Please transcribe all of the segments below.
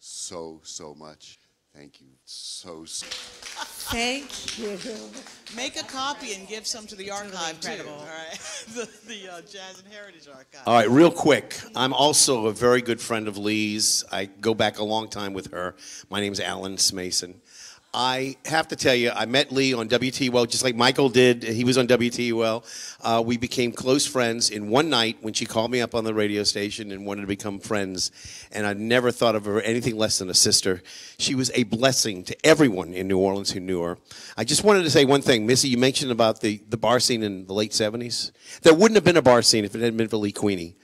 so, so much. Thank you so, so. Thank you. Make a copy and give some to the archive too. All right, the, the uh, Jazz and Heritage Archive. All right, real quick. I'm also a very good friend of Leigh's. I go back a long time with her. My name's Alan Smason. I have to tell you, I met Leigh on WTUL just like Michael did. He was on WTUL. Uh, we became close friends in one night when she called me up on the radio station and wanted to become friends. And I never thought of her anything less than a sister. She was a blessing to everyone in New Orleans who knew her. I just wanted to say one thing. Missy, you mentioned about the, the bar scene in the late 70s. There wouldn't have been a bar scene if it hadn't been for Leigh Queenie.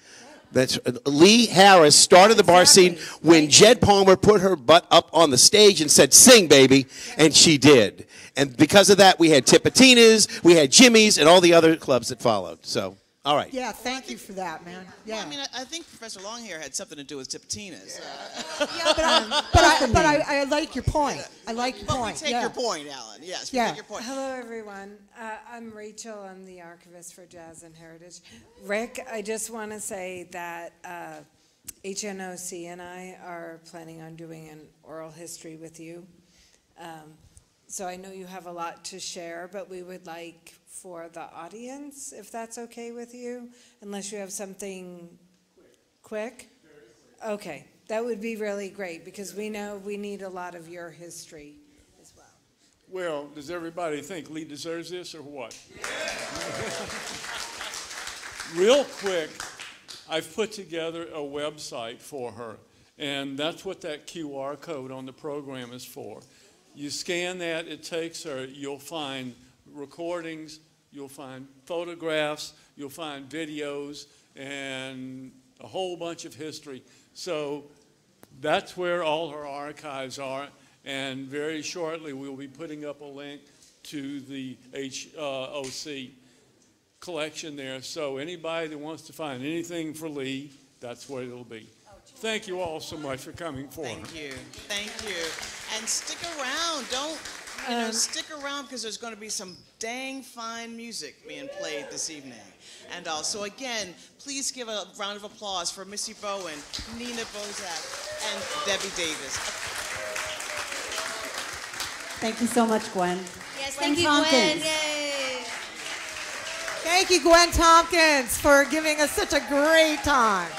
That's uh, Leigh Harris started the bar scene when Jed Palmer put her butt up on the stage and said, "Sing, baby," and she did. And because of that, we had Tipitina's, we had Jimmy's, and all the other clubs that followed. So, all right. Yeah, thank you for that, man. Yeah. I mean, I, I think Professor Longhair had something to do with Tipitina's. Yeah, but I, but I, but I, I like your point. I like your But we point. take yeah. your point, Alan. Yes, we Yeah. take your point. Hello, everyone. Uh, I'm Rachel. I'm the archivist for Jazz and Heritage. Rick, I just want to say that uh, HNOC and I are planning on doing an oral history with you. Um, so I know you have a lot to share, but we would like for the audience, if that's okay with you, unless you have something quick. Okay, that would be really great because we know we need a lot of your history as well. Well, does everybody think Leigh deserves this or what? Real quick, I've put together a website for her, and that's what that QR code on the program is for. You scan that, it takes her, you'll find recordings, you'll find photographs, you'll find videos, and a whole bunch of history. So that's where all her archives are, and very shortly we'll be putting up a link to the HOC collection there. So anybody that wants to find anything for Leigh, that's where it'll be. Thank you all so much for coming forward. Thank you, thank you, and stick around. Don't you know? Um, stick around because there's going to be some dang fine music being played this evening. And uh, also, again, please give a round of applause for Missy Bowen, Nina Bozak, and Debbie Davis. Thank you so much, Gwen. Yes, Gwen thank you, Tompkins. Gwen. Yay. Thank you, Gwen Tompkins, for giving us such a great time.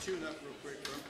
tune up real quick, bro.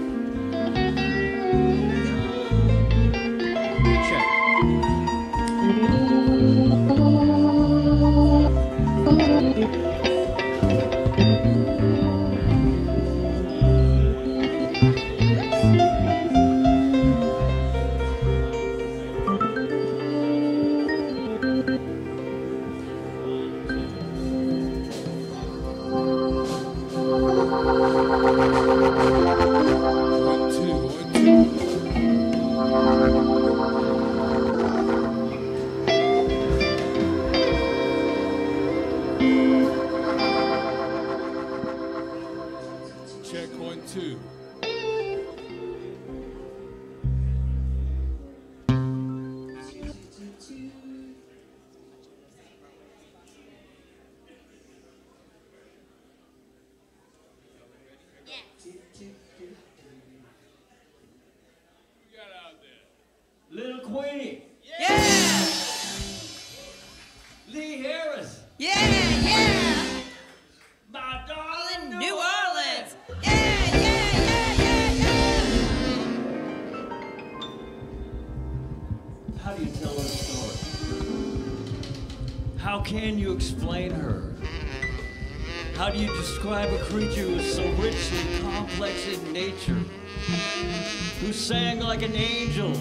can you explain her? How do you describe a creature who is so richly complex in nature, who sang like an angel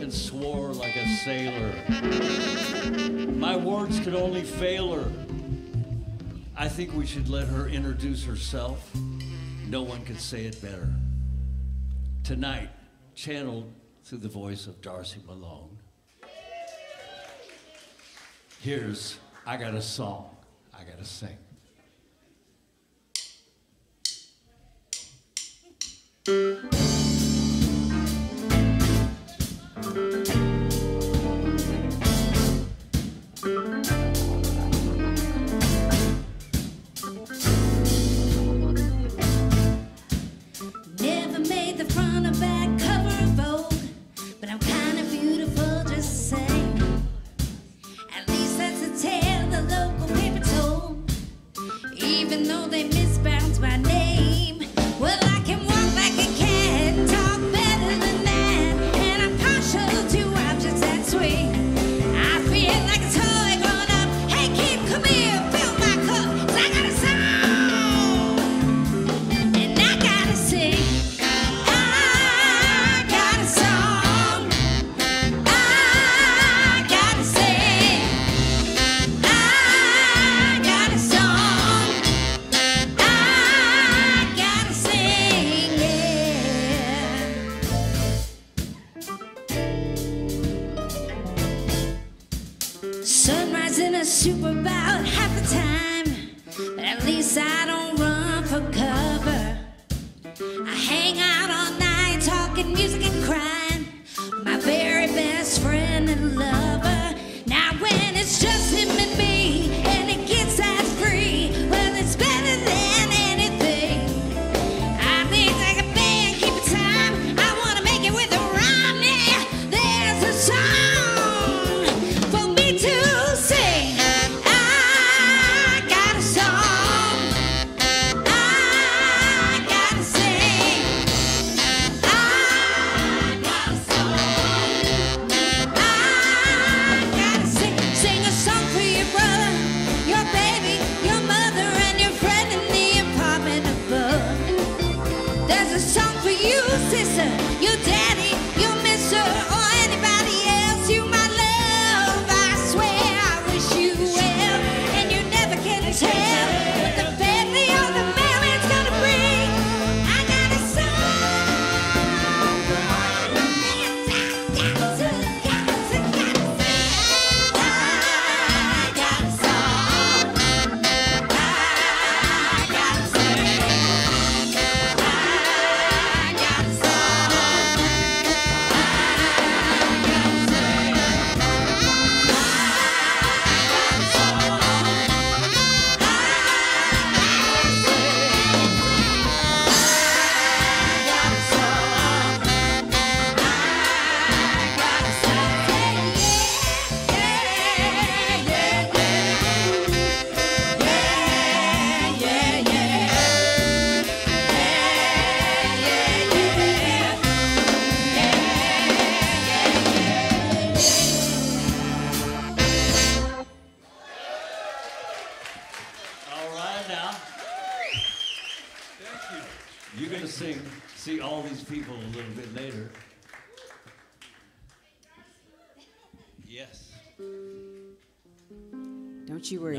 and swore like a sailor? My words could only fail her. I think we should let her introduce herself. No one could say it better. Tonight, channeled through the voice of Darcy Malone. Here's I Got a Song I Gotta Sing. Thank you.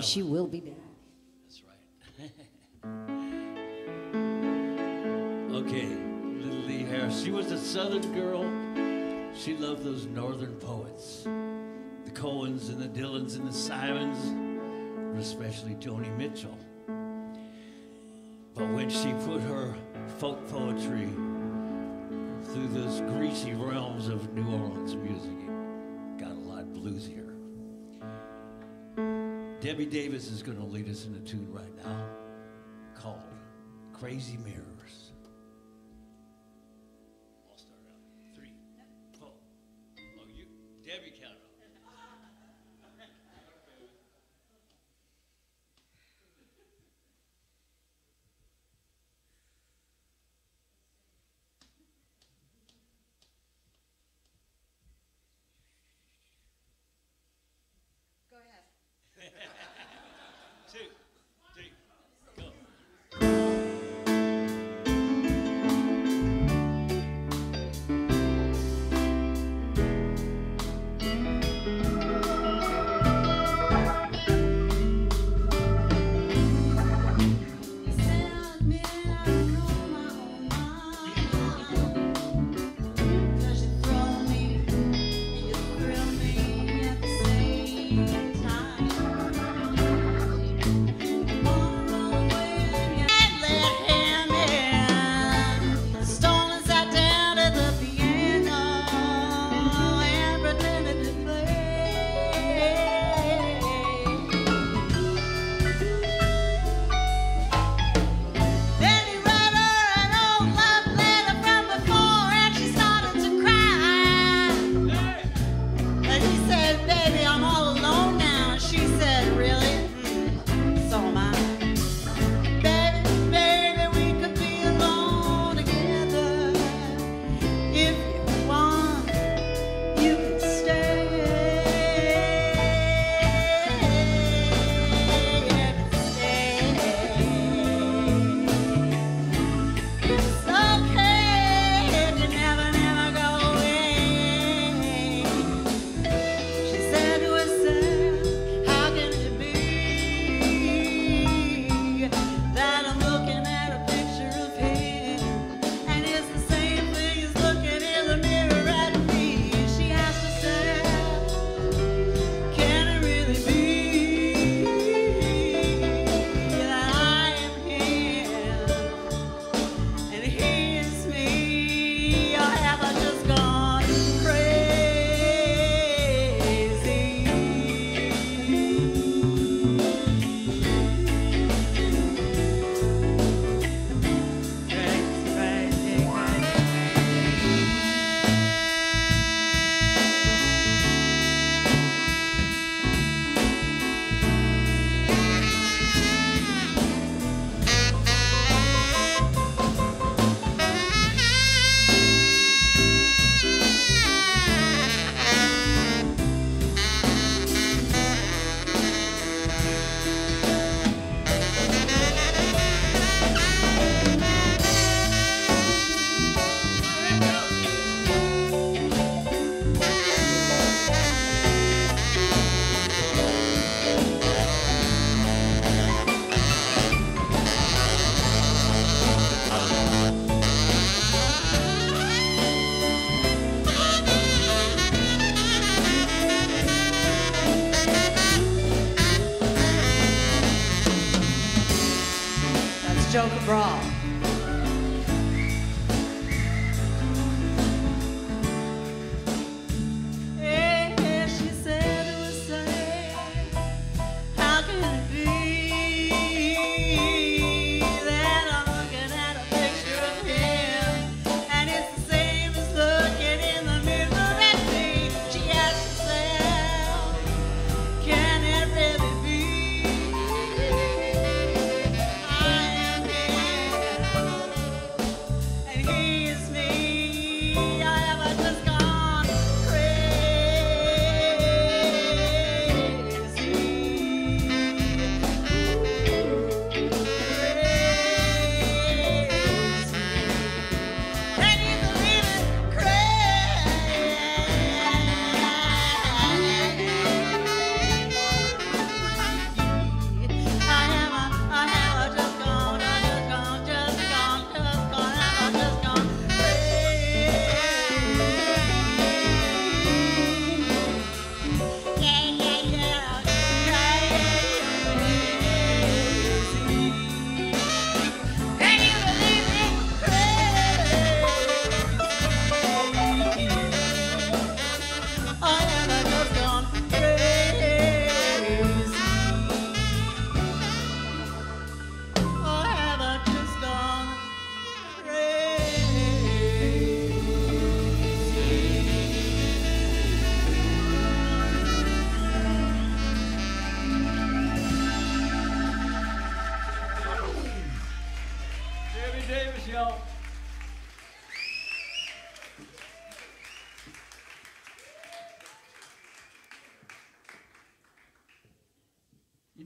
She will be back. That's right. okay, Little Leigh Harris. She was a Southern girl. She loved those Northern poets, the Cohens and the Dylans and the Simons, especially Joni Mitchell. But when she put her folk poetry through those greasy realms of New Orleans music, it got a lot bluesier. Debbie Davis is going to lead us in a tune right now called Crazy Mirror.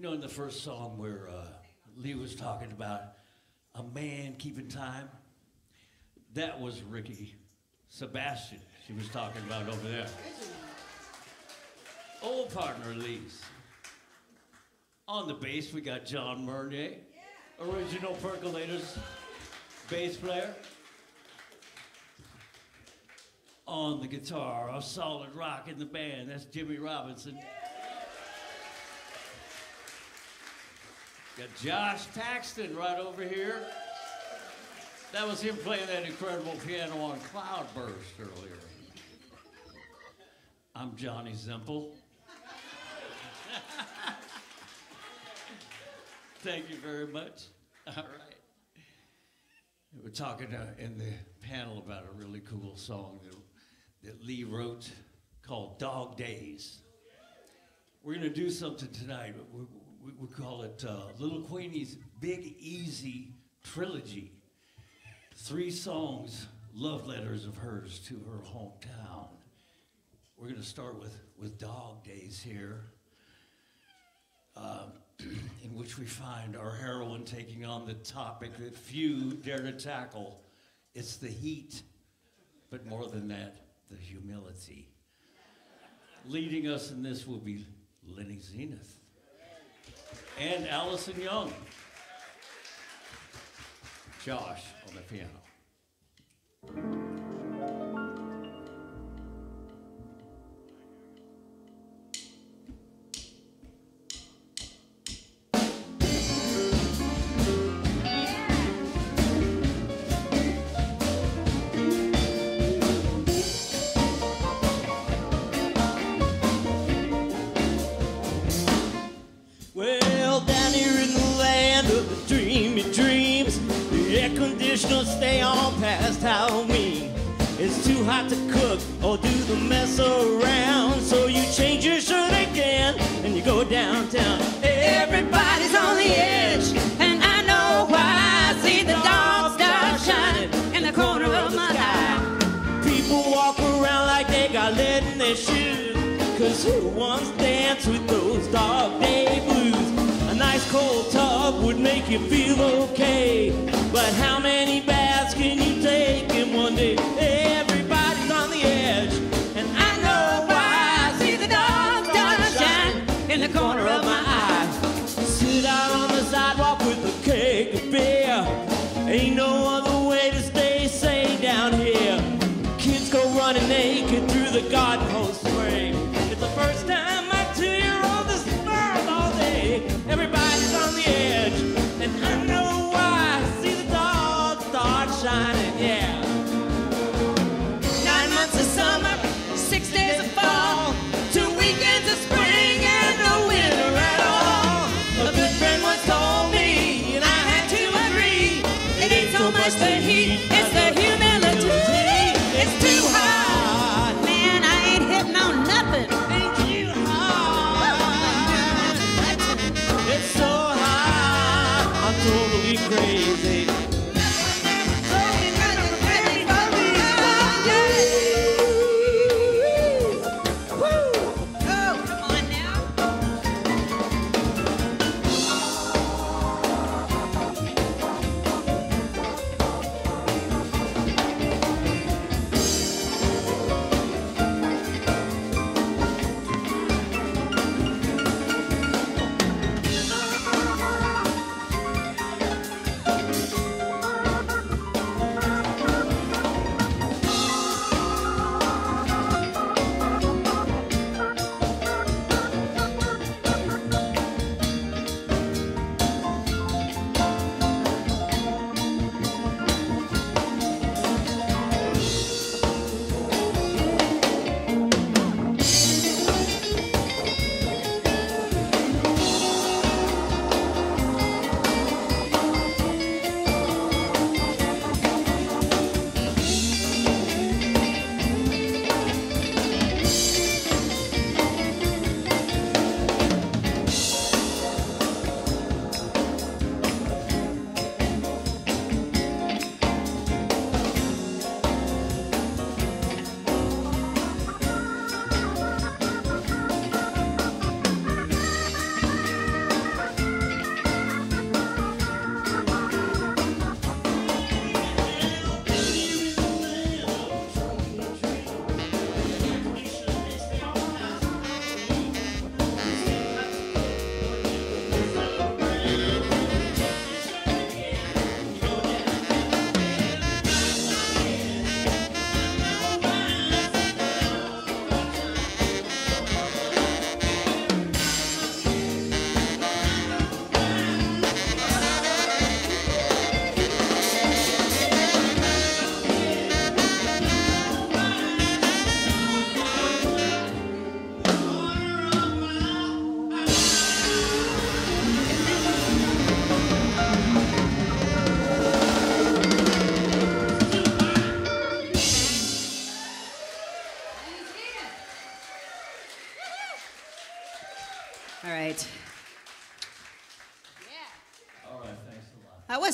Know, in the first song where uh, Leigh was talking about a man keeping time, that was Ricky Sebastian she was talking about over there. Old partner Leigh's. On the bass, we got John Meunier, original Percolators bass player. On the guitar, a solid rock in the band, that's Jimmy Robinson. Got Josh Paxton right over here. That was him playing that incredible piano on Cloudburst earlier. I'm Johnny Zempel. Thank you very much. All right. We're talking uh, in the panel about a really cool song that, that Leigh wrote called Dog Days. We're going to do something tonight. We, we, we call it uh, Little Queenie's Big Easy Trilogy. Three songs, love letters of hers to her hometown. We're going to start with, with Dog Days here, um, in which we find our heroine taking on the topic that few dare to tackle. It's the heat, but more than that, the humility. Leading us in this will be Lenny Zenith and Alison Young. Josh on the piano. Mess around, so you change your shirt again and you go downtown. Everybody's on the edge, and I know why. I see the dogs start shining in the corner of my eye. People walk around like they got lead in their shoes. Cause who wants to dance with those dog day blues? A nice cold tub would make you feel okay. But how many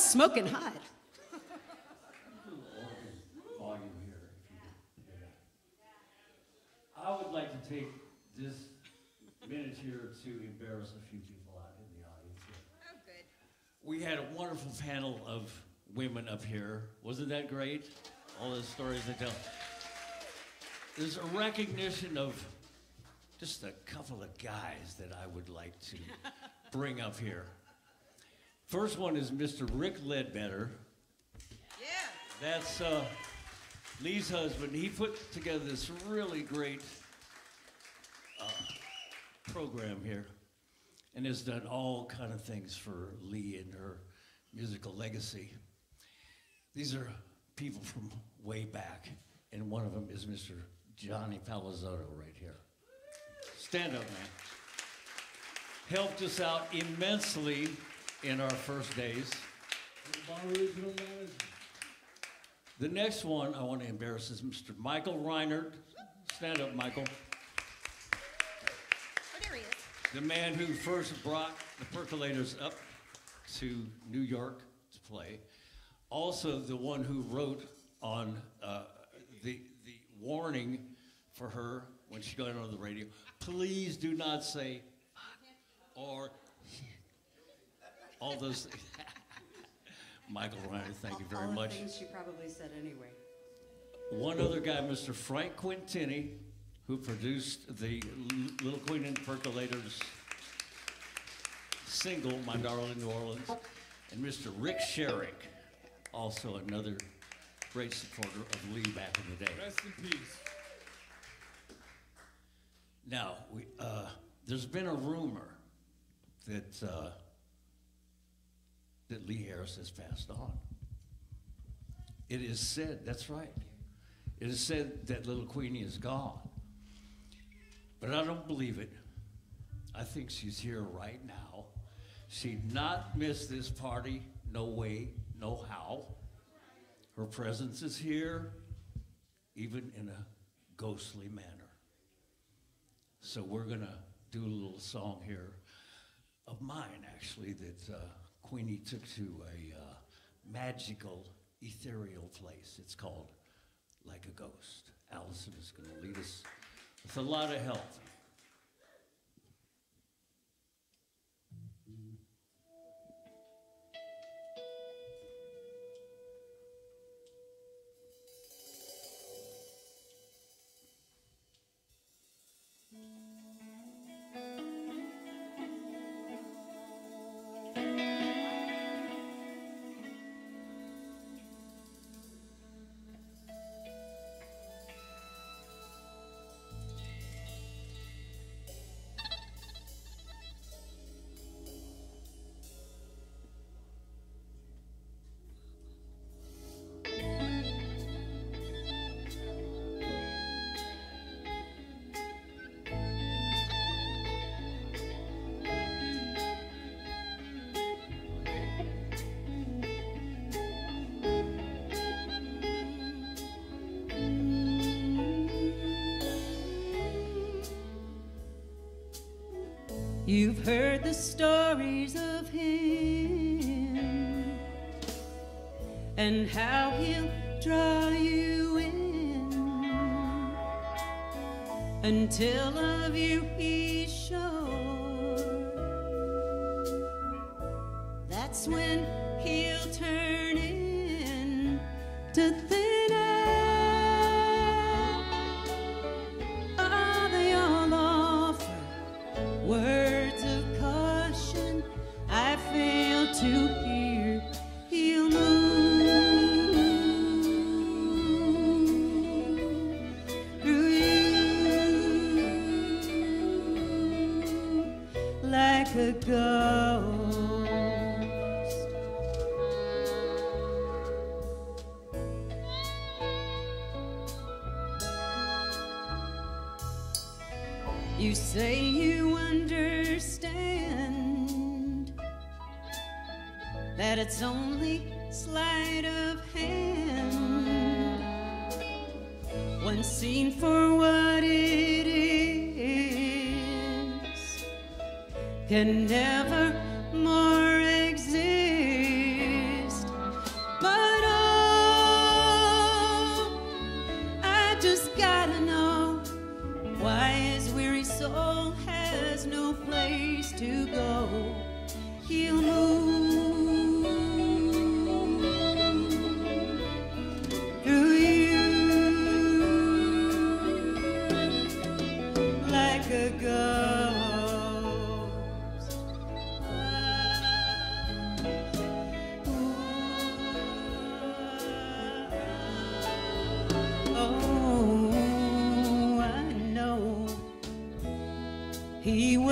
smoking hot. volume here. if you could. I would like to take this minute here to embarrass a few people out in the audience here. Oh, good. We had a wonderful panel of women up here. Wasn't that great? All the stories they tell. There's a recognition of just a couple of guys that I would like to bring up here. First one is Mr. Rick Ledbetter. Yeah. That's uh, Leigh's husband. He put together this really great uh, program here, and has done all kind of things for Leigh and her musical legacy. These are people from way back, and one of them is Mr. Johnny Palazzotto right here. Stand up, man. Helped us out immensely in our first days. The next one I want to embarrass is Mr. Michael Reinert. Stand up, Michael. Oh, there he is. The man who first brought the percolators up to New York to play. Also, the one who wrote on uh, the, the warning for her when she got on the radio please do not say or all those. Michael Reiner, thank you very All the much. things she probably said anyway. One other guy, Mr. Frank Quintini, who produced the L- Little Queen and Percolators single, My Darling New Orleans, and Mr. Rick Sherrick, also another great supporter of Leigh back in the day. Rest in peace. Now, we, uh, there's been a rumor that uh, that Leigh Harris has passed on. It is said, that's right. It is said that little Queenie is gone. But I don't believe it. I think she's here right now. She'd not miss this party, no way, no how. Her presence is here, even in a ghostly manner. So we're going to do a little song here of mine, actually, that uh, Queenie took to a uh, magical, ethereal place. It's called Like a Ghost. Alison is going to lead us with a lot of help. You've heard the stories of him and how he'll draw you in. Until of you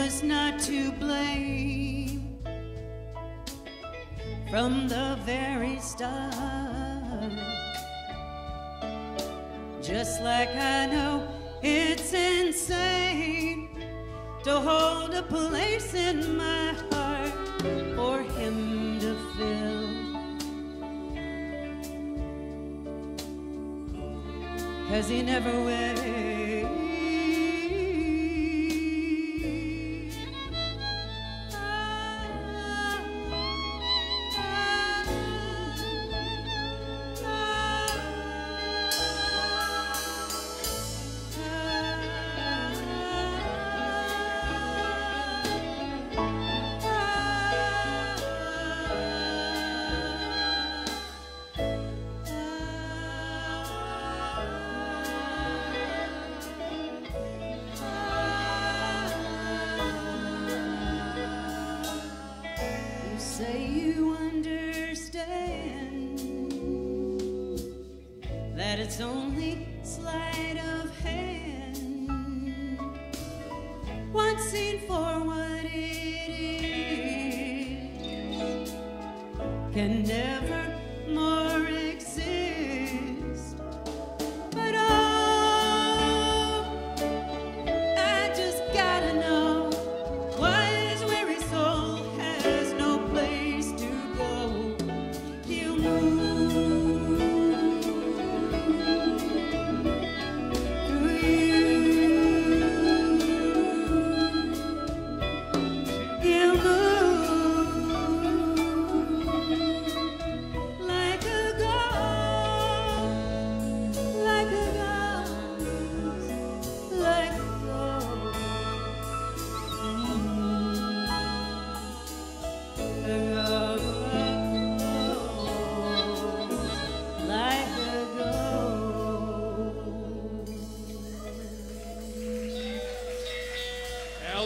was not to blame from the very start. Just like I know it's insane to hold a place in my heart for him to fill. Cause he never will.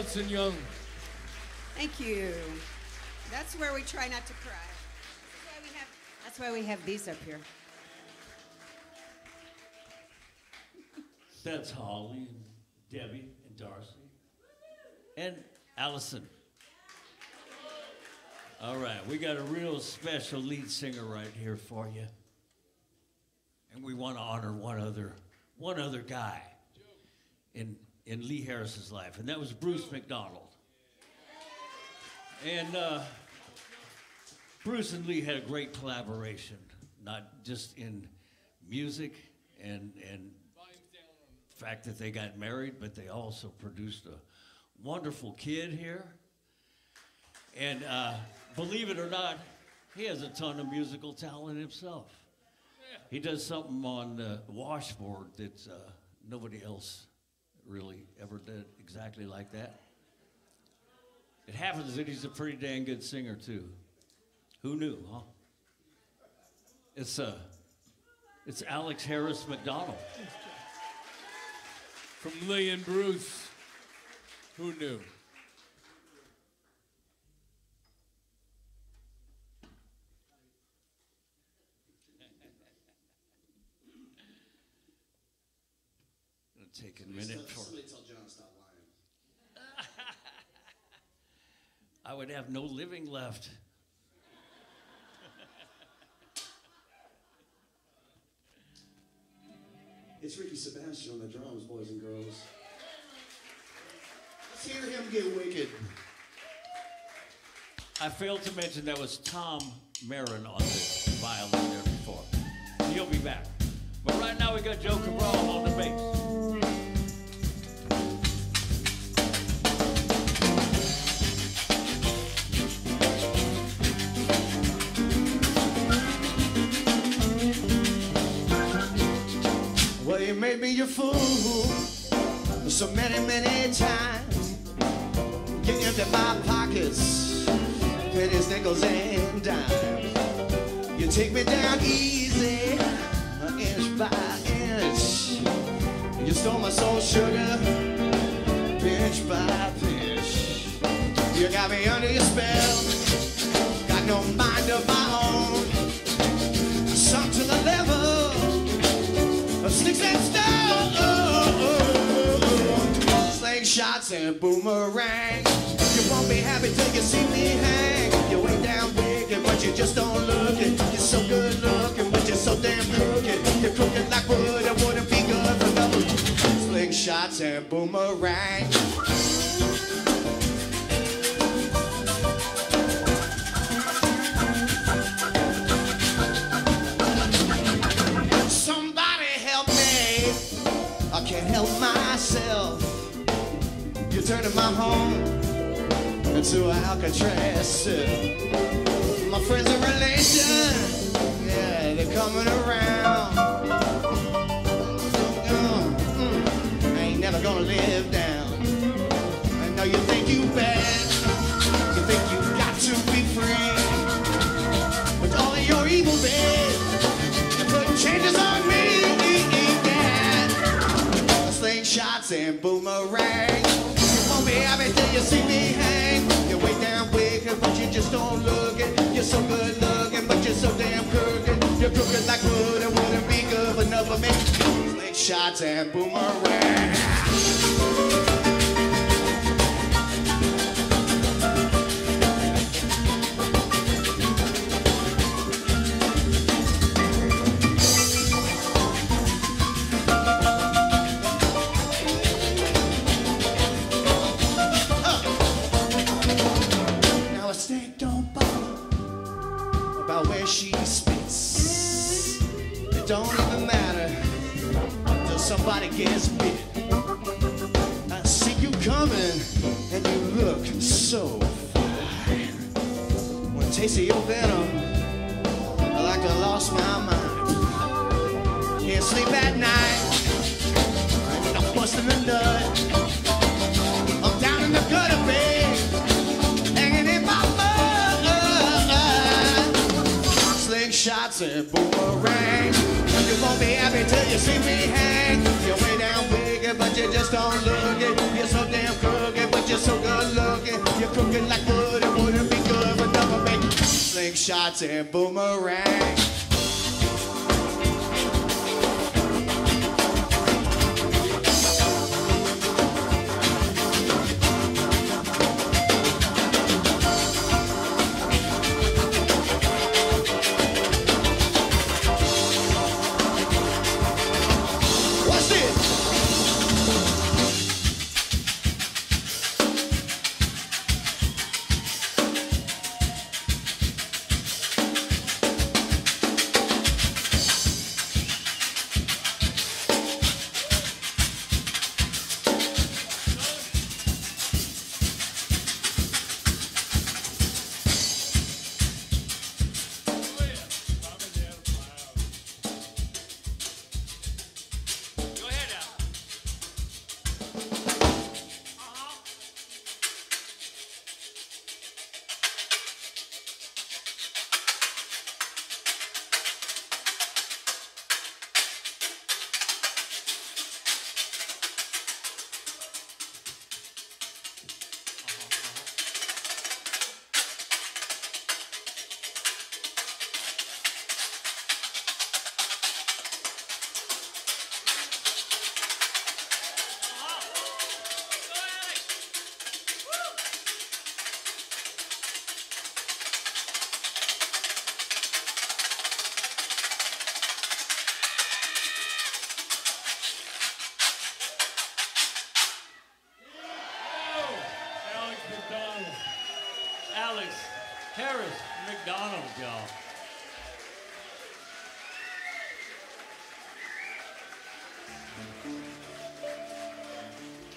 Alison Young. Thank you. That's where we try not to cry. That's why we have, that's why we have these up here. That's Holly and Debbie and Darcy. And Alison. All right, we got a real special lead singer right here for you. And we want to honor one other one other guy in in Leigh Harris's life, and that was Bruce MacDonald. And uh, Bruce and Leigh had a great collaboration, not just in music and and fact that they got married, but they also produced a wonderful kid here. And uh, believe it or not, he has a ton of musical talent himself. He does something on the washboard that uh, nobody else really ever did exactly like that. It happens that he's a pretty dang good singer too. Who knew, huh? It's uh, it's Alex Harris MacDonald. From Leigh and Bruce. Who knew? Gonna minute for. Somebody tell John to stop lying. I would have no living left. It's Ricky Sebastian on the drums, boys and girls. Let's hear him get wicked. I failed to mention that was Tom Marin on the violin there before. He'll be back. But right now we got Joe Cabral on the bass. You made me your fool so many, many times. You empty my pockets, pennies, nickels, and dimes. You take me down easy, uh, inch by inch. You stole my soul sugar, pinch by pinch. You got me under your spell, got no mind of my own. Sticks and stones. Slingshots and boomerangs. You won't be happy till you see me hang. You way down wicked, but you just don't look it. You're so good looking, but you're so damn crooked. You're crooked like wood, I wouldn't be good for no slingshots and boomerangs. Turning my home into an Alcatraz. My friends and relations, yeah, they're coming around. Uh, mm, I ain't never gonna live down. I know you think you bad, you think you got to be free. With all of your evil bed, you put changes on me. Slingshots and boomerangs. You see me hang. You're way down wicked, but you just don't look it. You're so good looking, but you're so damn crooked. You're crooked like wood and wouldn't be good for enough of me. Slingshots and boomerangs. Your venom, I lost my mind. Can't sleep at night. I'm busting a nut. I'm down in the gutter, babe. Slingshots and boomerangs. You won't be happy till you see me hang. You're way down wicked, but you just don't look it. You're so damn crooked, but you're so good looking. You're crooked like slingshots and boomerangs.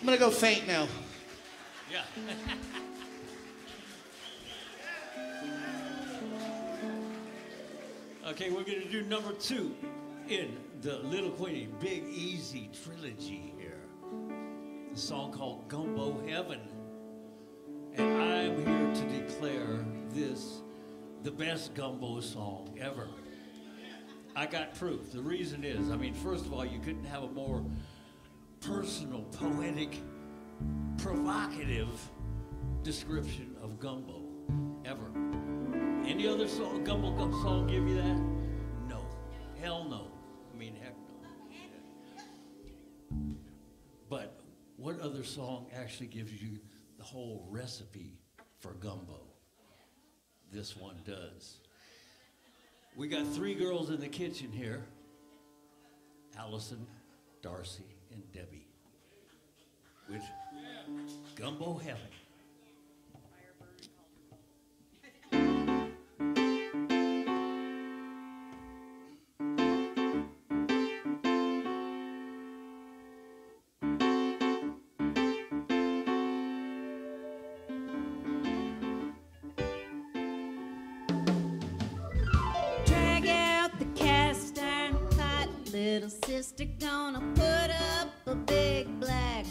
I'm gonna go faint now. Yeah. okay, we're gonna do number two in the Little Queenie Big Easy trilogy here. The song called Gumbo Heaven. And I'm here to declare this the best gumbo song ever. I got proof. The reason is, I mean, first of all, you couldn't have a more personal, poetic, provocative description of gumbo ever. Any other song, gumbo song give you that? No. Hell no. I mean, heck no. But what other song actually gives you the whole recipe for gumbo? This one does. We got three girls in the kitchen here Alison, Darcy, and Debbie with Gumbo Heaven. little sister gonna put up a big black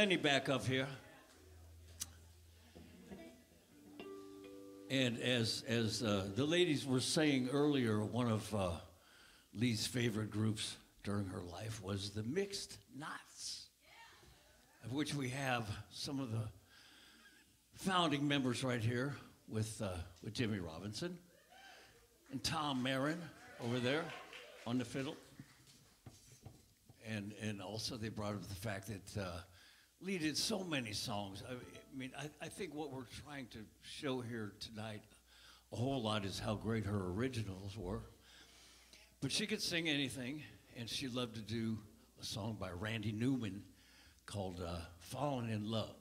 Lenny back up here. And as as uh, the ladies were saying earlier, one of uh, Leigh's favorite groups during her life was the Mixed Knots, of which we have some of the founding members right here with uh, with Jimmy Robinson and Tom Marin over there on the fiddle. And, and also they brought up the fact that uh, Leigh did so many songs. I, mean, I, I think what we're trying to show here tonight a whole lot is how great her originals were. But she could sing anything, and she loved to do a song by Randy Newman called uh, Falling in Love.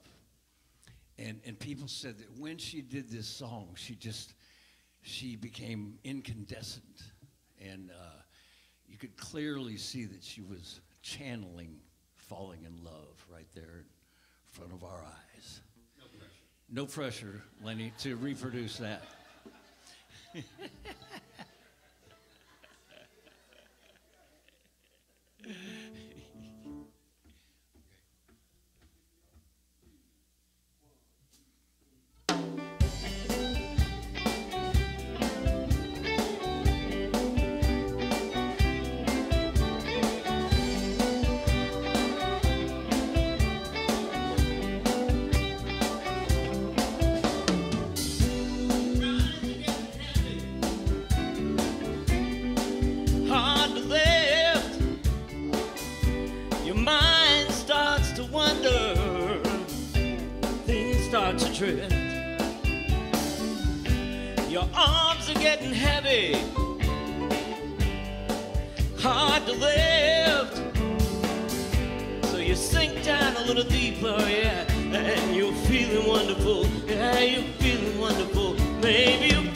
And, and people said that when she did this song, she just, she became incandescent. And uh, you could clearly see that she was channeling falling in love right there in front of our eyes. No pressure. No pressure, Lenny, to reproduce that. Your arms are getting heavy, hard to lift. So you sink down a little deeper, yeah, and you're feeling wonderful, yeah, you're feeling wonderful. Maybe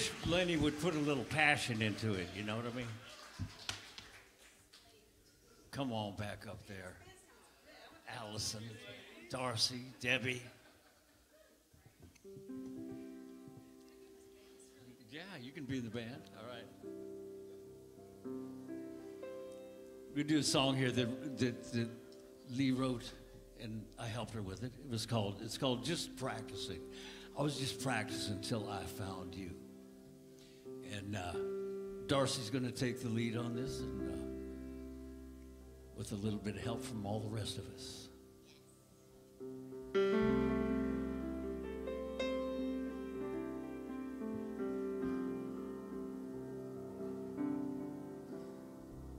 wish Lenny would put a little passion into it, you know what I mean? Come on back up there. Alison, Darcy, Debbie. Yeah, you can be in the band. All right. We do a song here that, that, that Leigh wrote, and I helped her with it. It was called. It's called "Just Practicing." I was just practicing until I found you. And uh, Darcy's going to take the lead on this, and uh, with a little bit of help from all the rest of us.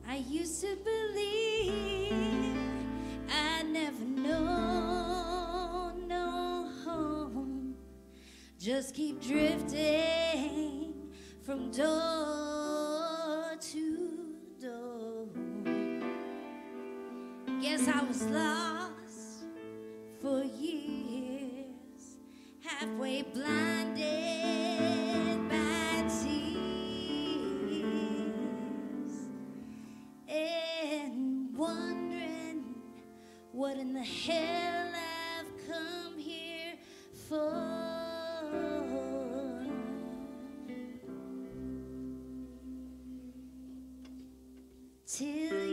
I used to believe I'd never know no home. Just keep drifting from door to door. Guess I was lost for years, halfway blinded by tears and wondering what in the hell I've come here for. Till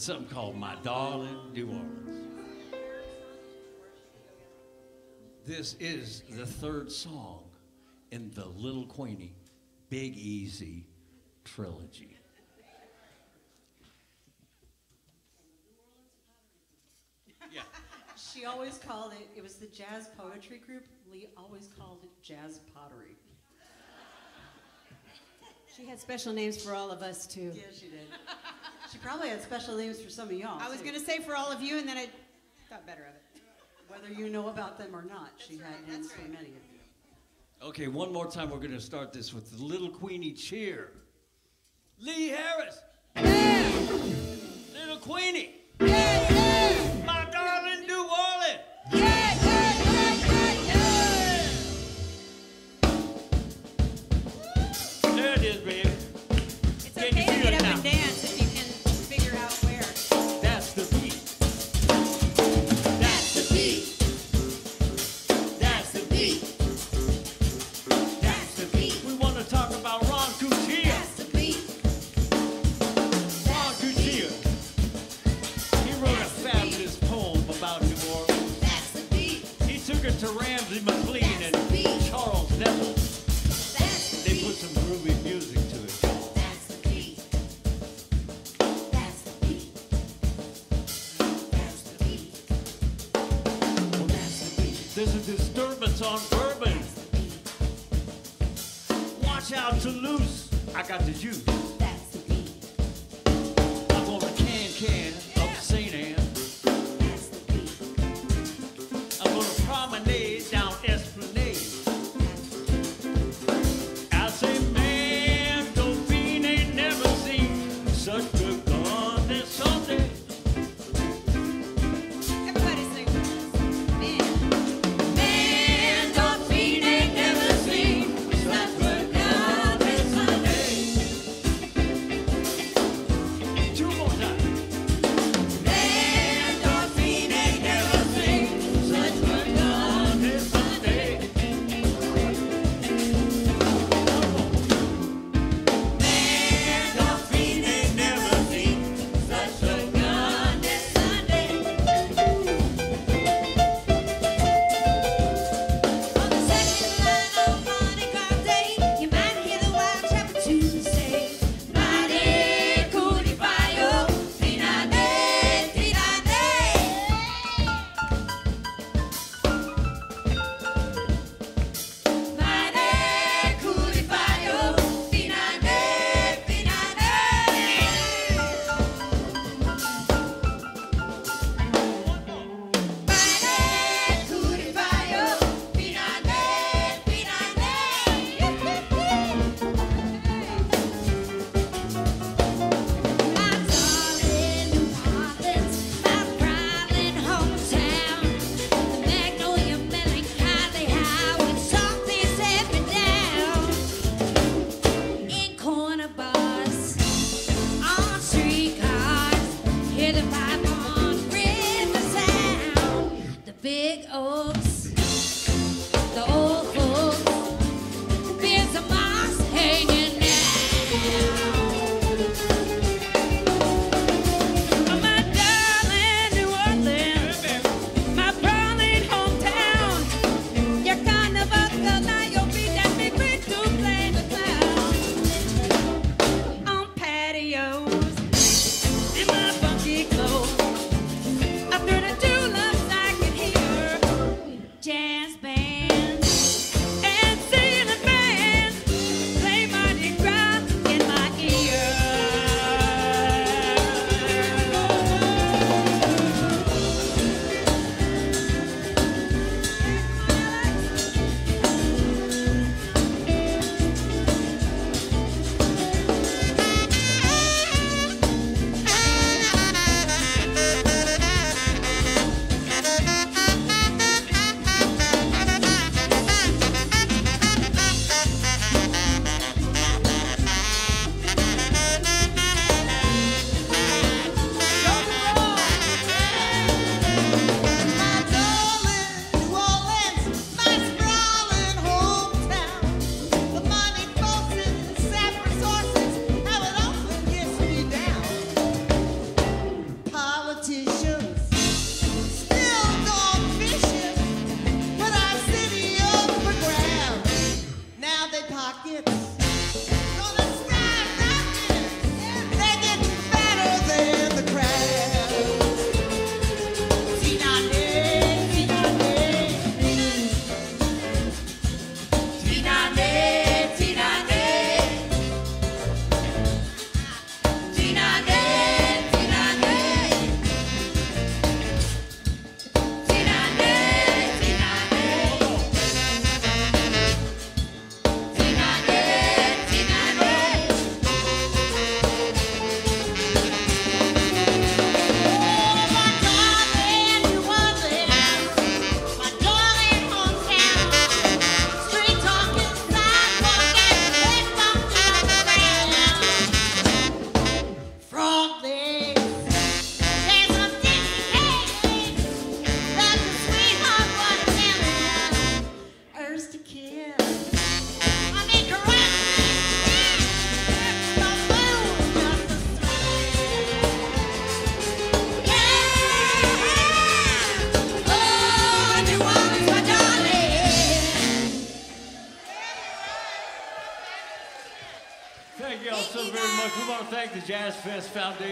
It's something called My Darling New Orleans. This is the third song in the Little Queenie Big Easy trilogy. Yeah. She always called it, it was the jazz poetry group. Leigh always called it jazz pottery. She had special names for all of us too. Yeah, she did. She probably had special names for some of y'all. I was too. going to say for all of you, and then I thought better of it. Whether you know about them or not, she had names for many of you. Okay, one more time. We're going to start this with the Little Queenie cheer. Leigh Harris. Yeah. Little Queenie. My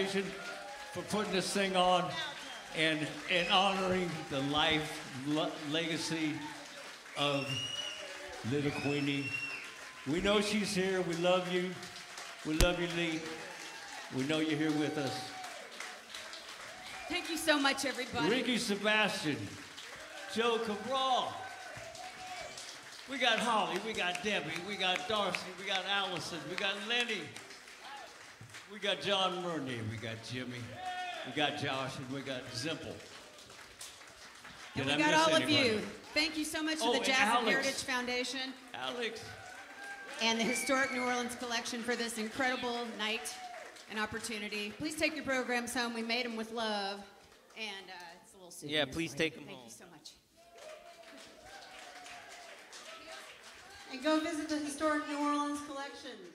For putting this thing on and, and honoring the life, le- legacy of little Queenie. We know she's here. We love you. We love you, Leigh. We know you're here with us. Thank you so much, everybody. Ricky Sebastian, Joe Cabral. We got Holly, we got Debbie, we got Darcy, we got Alison, we got Lenny. We got John Meunier, we got Jimmy, we got Josh, and we got Zimple. And we I got miss all of you. Thank you so much Oh, to the and Jazz and Alex. Heritage Foundation Alex, and the Historic New Orleans Collection for this incredible night and opportunity. Please take your programs home. We made them with love, and uh, it's a little souvenir. Yeah, please take them Thank home. Thank you so much. And go visit the Historic New Orleans collection. Support